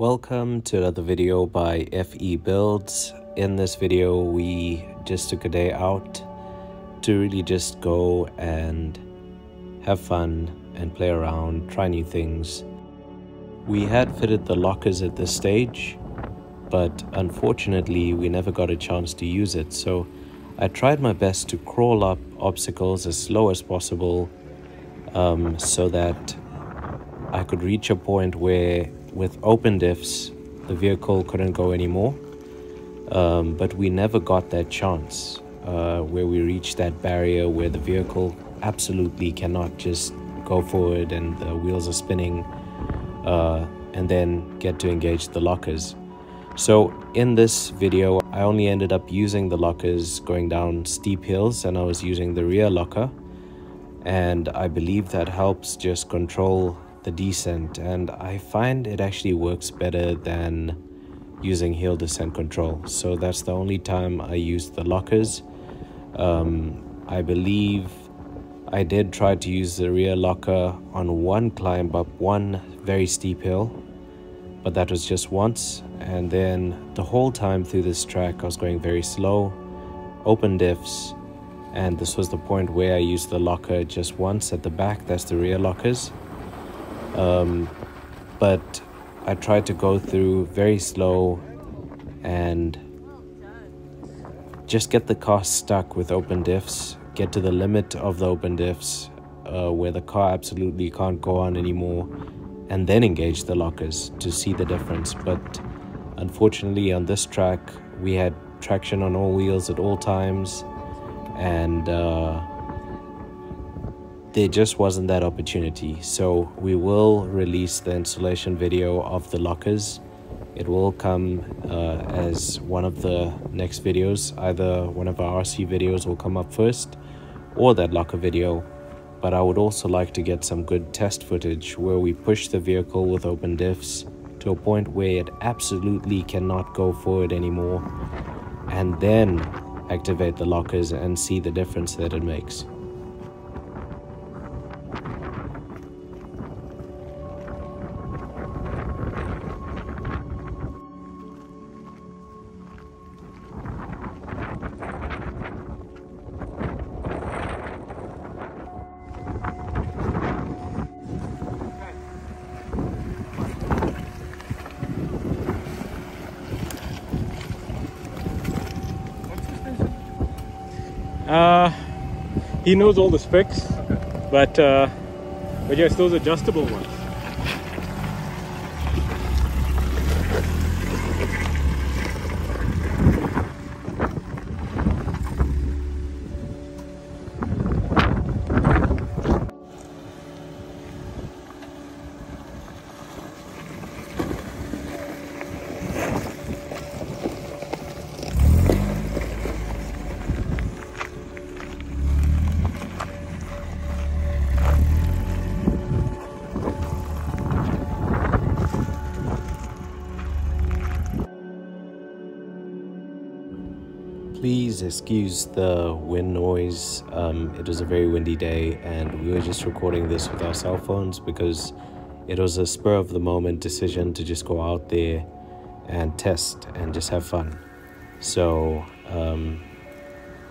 Welcome to another video by FE Builds. In this video, we just took a day out to really just go and have fun and play around, try new things. We had fitted the lockers at this stage, but unfortunately, we never got a chance to use it. So I tried my best to crawl up obstacles as slow as possible um, so that I could reach a point where with open diffs, the vehicle couldn't go anymore. Um, but we never got that chance uh, where we reached that barrier where the vehicle absolutely cannot just go forward and the wheels are spinning uh, and then get to engage the lockers. So in this video, I only ended up using the lockers going down steep hills and I was using the rear locker. And I believe that helps just control the descent and I find it actually works better than using hill descent control. So that's the only time I use the lockers. Um, I believe I did try to use the rear locker on one climb up one very steep hill but that was just once. And then the whole time through this track I was going very slow open diffs and this was the point where I used the locker just once at the back. That's the rear lockers um, but I tried to go through very slow and just get the car stuck with open diffs, get to the limit of the open diffs uh, where the car absolutely can't go on anymore, and then engage the lockers to see the difference. But unfortunately, on this track, we had traction on all wheels at all times, and uh, there just wasn't that opportunity. So we will release the installation video of the lockers. It will come uh, as one of the next videos. Either one of our RC videos will come up first or that locker video. But I would also like to get some good test footage where we push the vehicle with open diffs to a point where it absolutely cannot go forward anymore and then activate the lockers and see the difference that it makes. He knows all the specs, but uh, but yes, those adjustable ones. Excuse the wind noise. Um, it was a very windy day, and we were just recording this with our cell phones because it was a spur of the moment decision to just go out there and test and just have fun. So, um,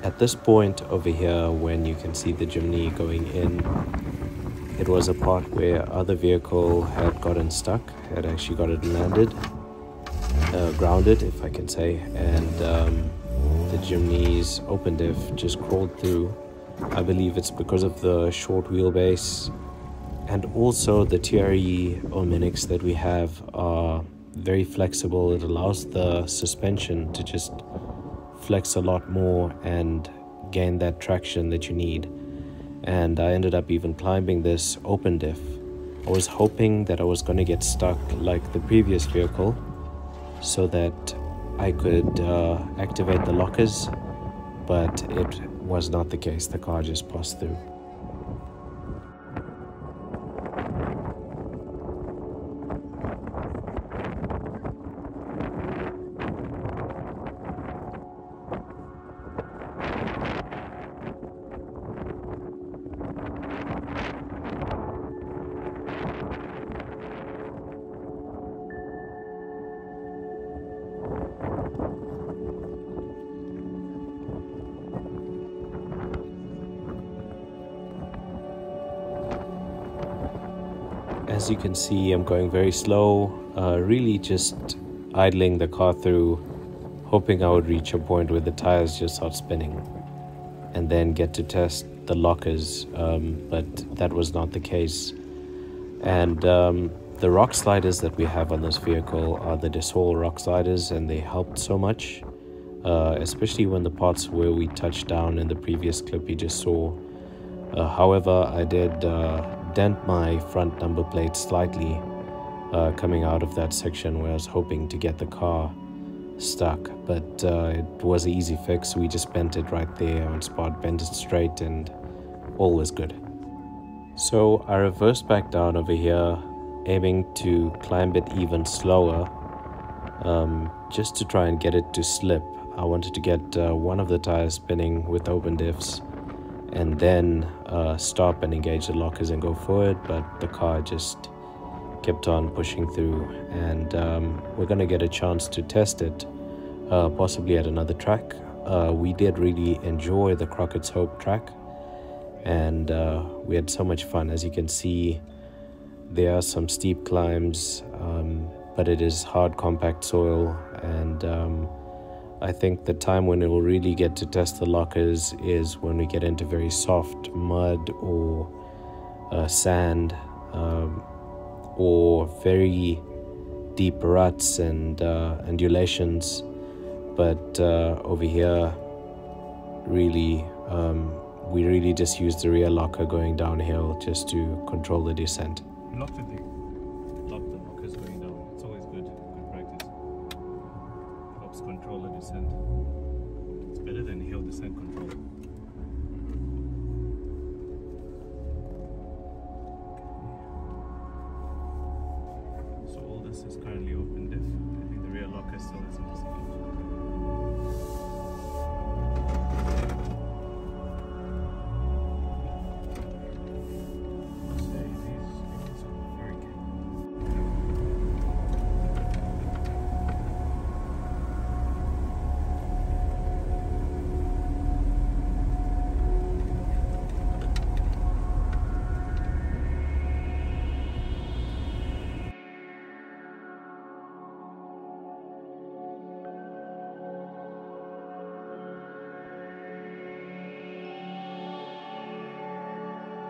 at this point over here, when you can see the Jimny going in, it was a part where other vehicle had gotten stuck, had actually got it landed, uh, grounded, if I can say, and. Um, the Jimny's open diff just crawled through. I believe it's because of the short wheelbase and also the TRE Omnics that we have are very flexible. It allows the suspension to just flex a lot more and gain that traction that you need. And I ended up even climbing this open diff. I was hoping that I was going to get stuck like the previous vehicle so that I could uh, activate the lockers, but it was not the case. The car just passed through. As you can see, I'm going very slow, uh, really just idling the car through, hoping I would reach a point where the tires just start spinning and then get to test the lockers, um, but that was not the case. And um, the rock sliders that we have on this vehicle are the Desol rock sliders, and they helped so much, uh, especially when the parts where we touched down in the previous clip you just saw. Uh, however, I did uh, dent my front number plate slightly uh, coming out of that section where I was hoping to get the car stuck, but uh, it was an easy fix. We just bent it right there on spot, bent it straight, and all was good. So I reversed back down over here, aiming to climb it even slower, um, just to try and get it to slip. I wanted to get uh, one of the tires spinning with open diffs and then uh, stop and engage the lockers and go forward, but the car just kept on pushing through. And um, we're going to get a chance to test it uh, possibly at another track. Uh, we did really enjoy the Crockarts Hope track and uh, we had so much fun. As you can see there are some steep climbs um, but it is hard compact soil and um, I think the time when it will really get to test the lockers is when we get into very soft mud or uh, sand um, or very deep ruts and uh, undulations. But uh, over here, really, um, we really just use the rear locker going downhill just to control the descent. Helps control the descent. It's better than hill descent control. So all this is currently open diff. I think the rear locker still isn't disabled.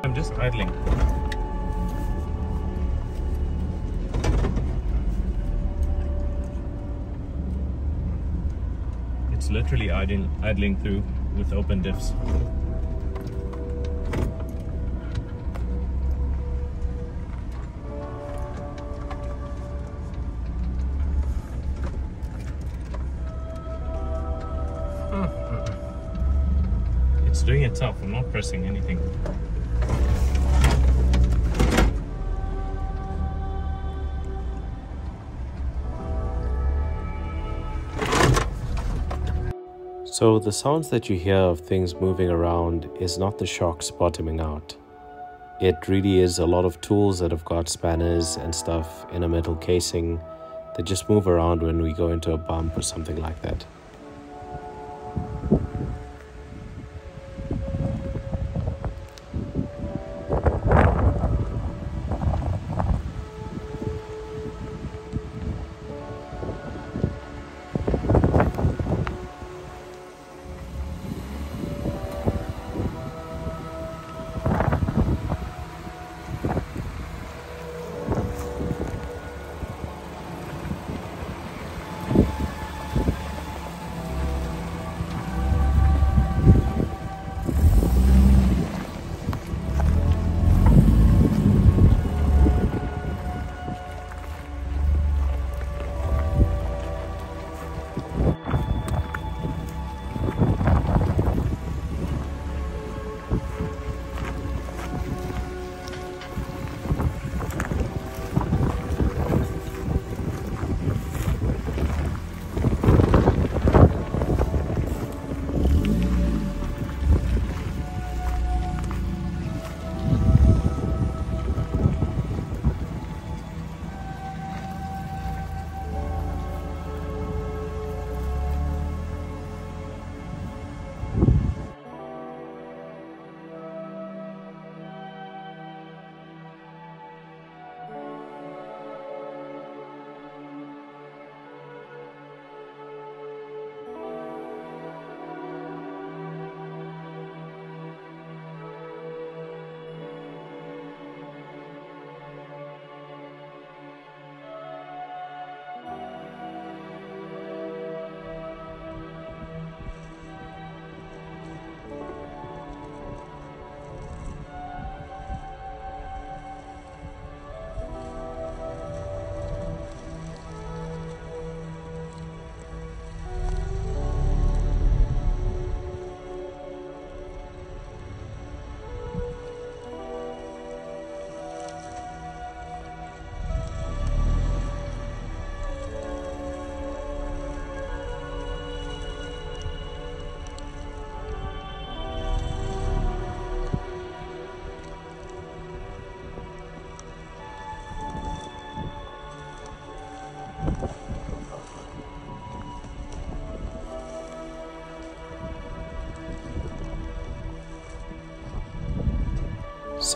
I'm just idling. It's literally idling, idling through with open diffs. Hmm, hmm, hmm. It's doing itself, I'm not pressing anything. So the sounds that you hear of things moving around is not the shocks bottoming out. It really is a lot of tools that have got spanners and stuff in a metal casing that just move around when we go into a bump or something like that.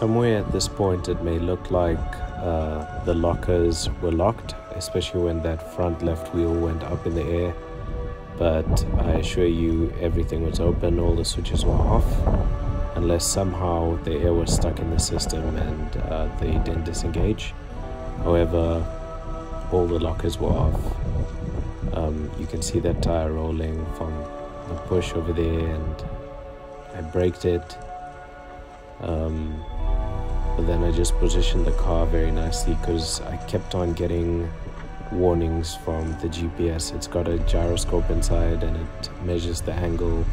Somewhere at this point, it may look like uh, the lockers were locked, especially when that front left wheel went up in the air. But I assure you, everything was open, all the switches were off, unless somehow the air was stuck in the system and uh, they didn't disengage. However, all the lockers were off. Um, you can see that tire rolling from the push over there, and I braked it. Um, but then I just positioned the car very nicely because I kept on getting warnings from the GPS. It's got a gyroscope inside and it measures the angle.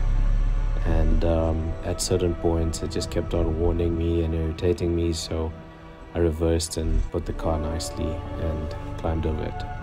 And um, at certain points, it just kept on warning me and irritating me. So I reversed and put the car nicely and climbed over it.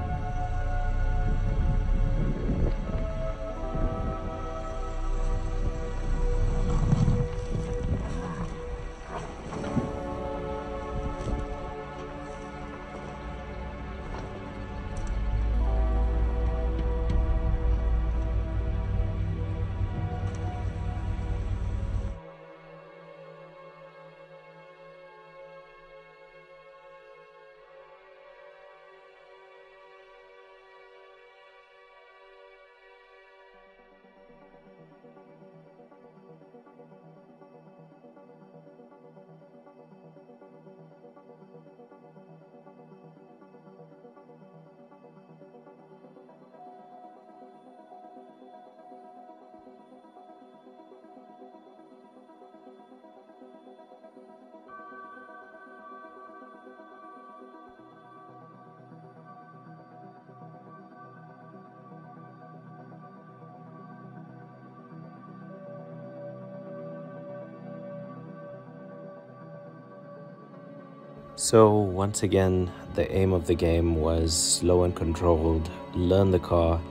So, once again, the aim of the game was slow and controlled, learn the car,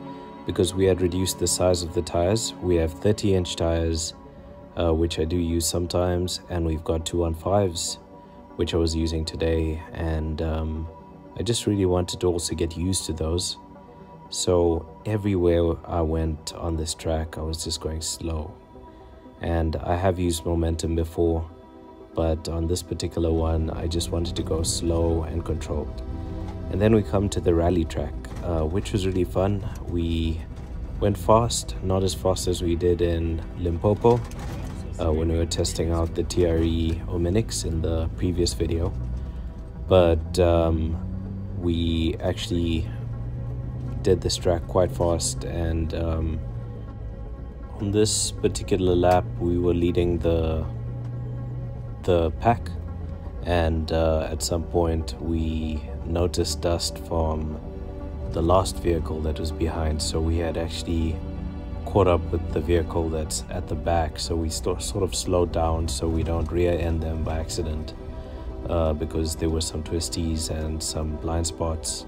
because we had reduced the size of the tires. We have 30 inch tires, uh, which I do use sometimes, and we've got 215s, which I was using today. And um, I just really wanted to also get used to those. So, everywhere I went on this track, I was just going slow. And I have used momentum before but on this particular one, I just wanted to go slow and controlled. And then we come to the rally track, uh, which was really fun. We went fast, not as fast as we did in Limpopo uh, when we were testing out the TRE Ominix in the previous video. But um, we actually did this track quite fast and um, on this particular lap we were leading the the pack and uh, at some point we noticed dust from the last vehicle that was behind so we had actually caught up with the vehicle that's at the back so we st- sort of slowed down so we don't rear end them by accident uh, because there were some twisties and some blind spots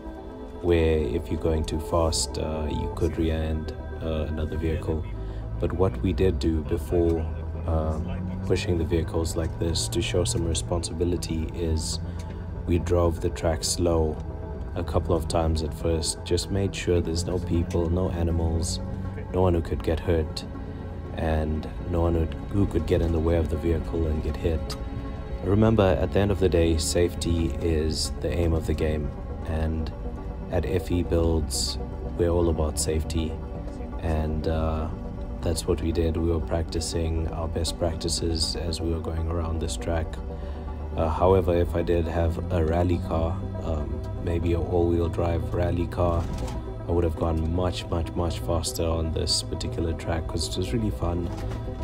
where if you're going too fast uh, you could rear end uh, another vehicle. But what we did do before um, pushing the vehicles like this to show some responsibility is we drove the track slow a couple of times at first, just made sure there's no people, no animals, no one who could get hurt, and no one who could get in the way of the vehicle and get hit. Remember, at the end of the day, safety is the aim of the game, and at FE Builds, we're all about safety, and uh, that's what we did. We were practicing our best practices as we were going around this track. Uh, however, if I did have a rally car, um, maybe a all-wheel drive rally car, I would have gone much, much, much faster on this particular track because it was really fun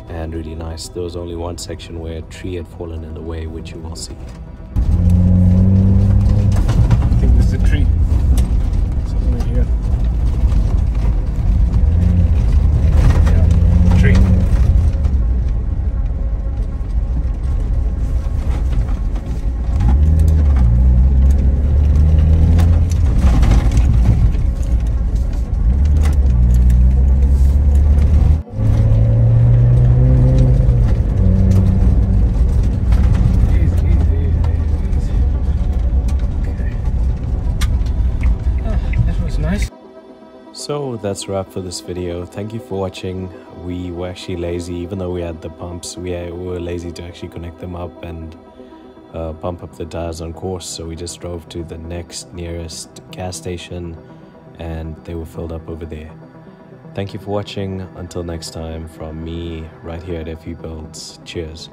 and really nice. There was only one section where a tree had fallen in the way, which you will see. I think this is a tree. Something right here. Yeah, tree. Easy, easy. So that's wrap for this video. Thank you for watching. We were actually lazy, even though we had the pumps, we were lazy to actually connect them up and uh, pump up the tires on course. So we just drove to the next nearest gas station and they were filled up over there. Thank you for watching. Until next time, from me right here at FE Builds. Cheers.